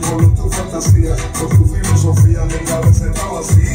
con tu fantasía, con tu filosofía, mi cabeza está vacía.